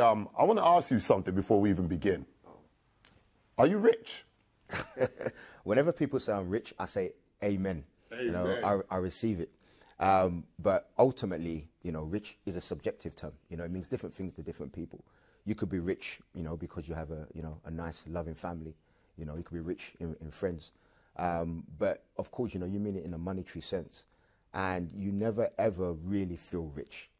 Um, I want to ask you something before we even begin. Are you rich? Whenever people say I'm rich, I say amen. You know, I, I receive it. Um, but ultimately, you know, rich is a subjective term. You know, it means different things to different people. You could be rich, you know, because you have a, you know, a nice, loving family. You know, you could be rich in, in friends. Um, but of course, you know, you mean it in a monetary sense. And you never ever really feel rich